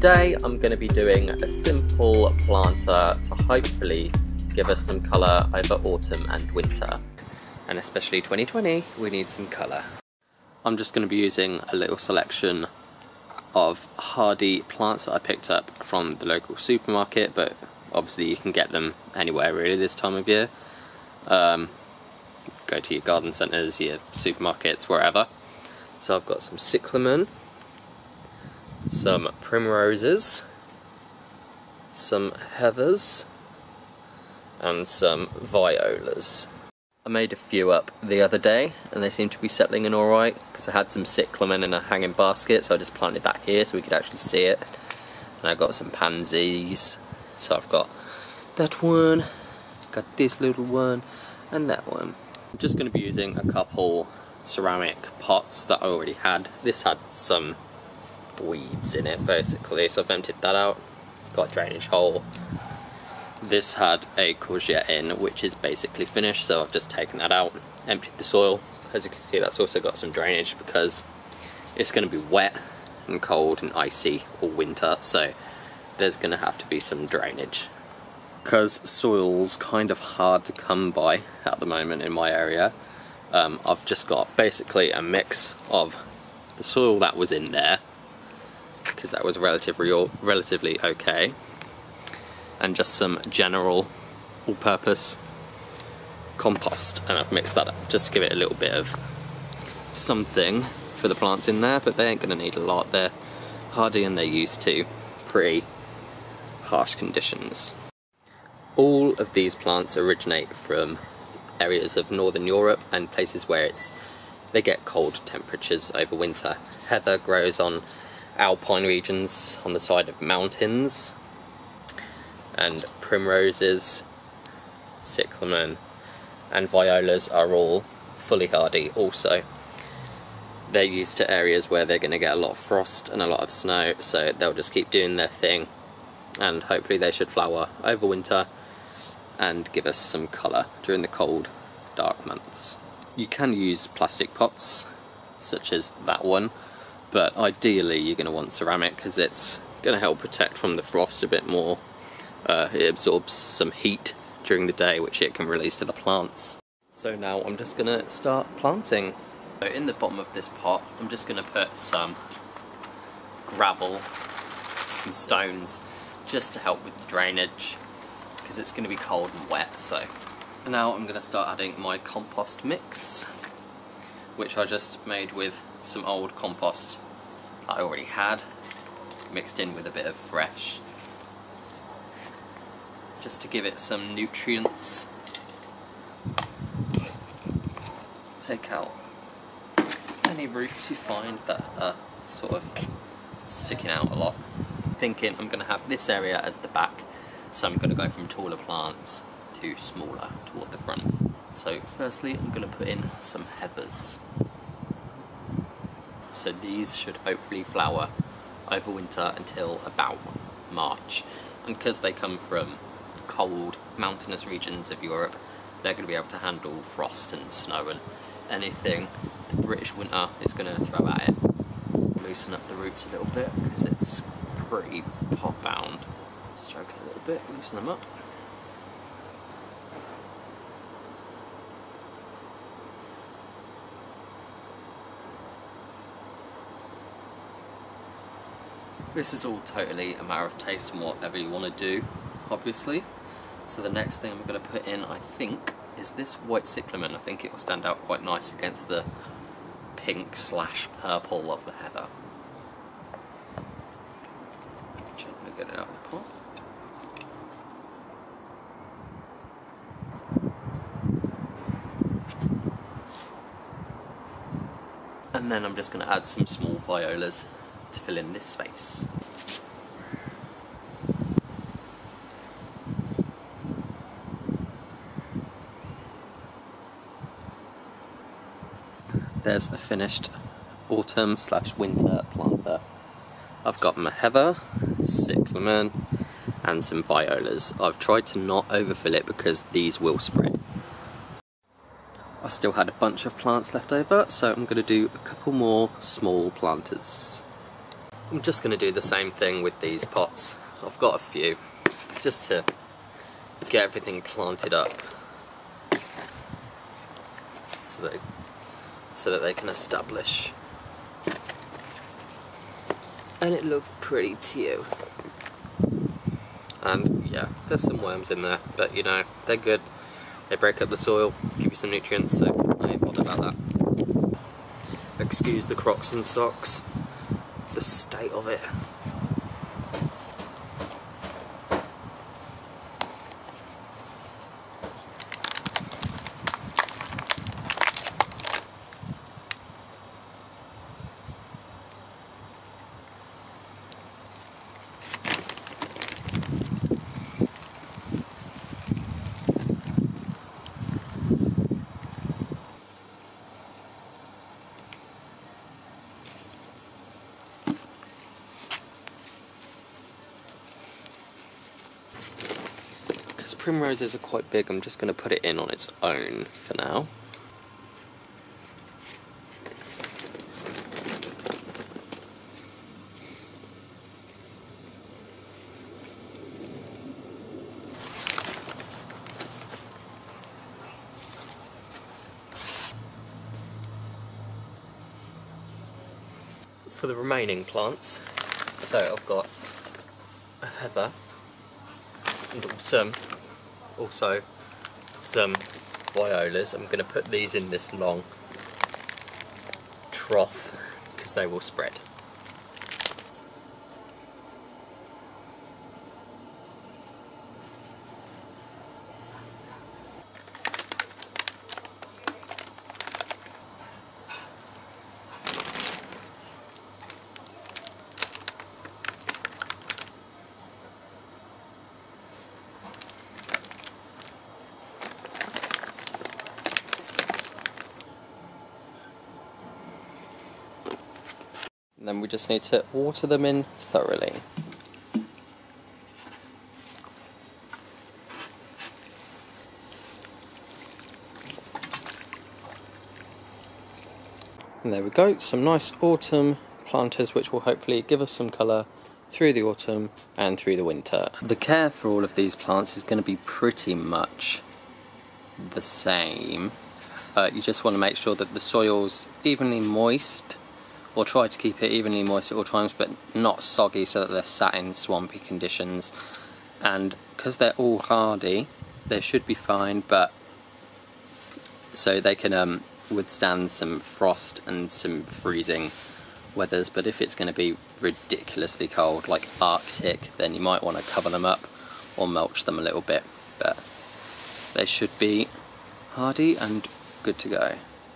today I'm going to be doing a simple planter to hopefully give us some colour over autumn and winter. And especially 2020, we need some colour. I'm just going to be using a little selection of hardy plants that I picked up from the local supermarket, but obviously you can get them anywhere really this time of year. Um, go to your garden centres, your supermarkets, wherever. So I've got some cyclamen, some primroses, some heathers, and some violas. I made a few up the other day and they seem to be settling in alright because I had some cyclamen in a hanging basket so I just planted that here so we could actually see it. And I got some pansies, so I've got that one, got this little one, and that one. I'm just going to be using a couple ceramic pots that I already had. This had some weeds in it basically, so I've emptied that out. It's got a drainage hole. This had a courgette in, which is basically finished, so I've just taken that out, emptied the soil. As you can see, that's also got some drainage because it's going to be wet and cold and icy all winter, so there's going to have to be some drainage. Because soil's kind of hard to come by at the moment in my area, um, I've just got basically a mix of the soil that was in there because that was relatively relatively okay, and just some general all-purpose compost, and I've mixed that up just to give it a little bit of something for the plants in there, but they ain't going to need a lot. They're hardy and they're used to pretty harsh conditions. All of these plants originate from areas of northern Europe and places where it's they get cold temperatures over winter. Heather grows on alpine regions on the side of mountains and primroses, cyclamen and violas are all fully hardy also. They're used to areas where they're going to get a lot of frost and a lot of snow so they'll just keep doing their thing and hopefully they should flower over winter and give us some colour during the cold dark months. You can use plastic pots such as that one but ideally you're going to want ceramic because it's going to help protect from the frost a bit more. Uh, it absorbs some heat during the day which it can release to the plants. So now I'm just going to start planting. So in the bottom of this pot I'm just going to put some gravel, some stones just to help with the drainage because it's going to be cold and wet so. And now I'm going to start adding my compost mix which I just made with some old compost I already had mixed in with a bit of fresh just to give it some nutrients. Take out any roots you find that are sort of sticking out a lot. Thinking I'm going to have this area as the back so I'm going to go from taller plants to smaller toward the front so firstly I'm going to put in some heathers. So these should hopefully flower over winter until about March. And because they come from cold mountainous regions of Europe, they're going to be able to handle frost and snow and anything the British winter is going to throw at it. Loosen up the roots a little bit because it's pretty pot bound. Stroke it a little bit, loosen them up. This is all totally a matter of taste and whatever you want to do, obviously. So the next thing I'm going to put in, I think, is this white cyclamen. I think it will stand out quite nice against the pink slash purple of the heather. Gently get it out of the pot. And then I'm just going to add some small violas to fill in this space. There's a finished autumn slash winter planter. I've got my heather, cyclamen, and some violas. I've tried to not overfill it because these will spread. I still had a bunch of plants left over, so I'm going to do a couple more small planters. I'm just going to do the same thing with these pots. I've got a few, just to get everything planted up so that, so that they can establish. And it looks pretty too. And um, yeah, there's some worms in there, but you know, they're good. They break up the soil, give you some nutrients, so I ain't bothered about that. Excuse the crocs and socks, the state of it. Because primroses are quite big, I'm just going to put it in on its own for now. For the remaining plants, so I've got a heather and some also some violas. I'm going to put these in this long trough because they will spread. And then we just need to water them in thoroughly. And there we go, some nice autumn planters which will hopefully give us some colour through the autumn and through the winter. The care for all of these plants is going to be pretty much the same. Uh, you just want to make sure that the soil's evenly moist or try to keep it evenly moist at all times but not soggy so that they're sat in swampy conditions. And because they're all hardy they should be fine but so they can um, withstand some frost and some freezing weathers. But if it's going to be ridiculously cold like arctic then you might want to cover them up or mulch them a little bit. But they should be hardy and good to go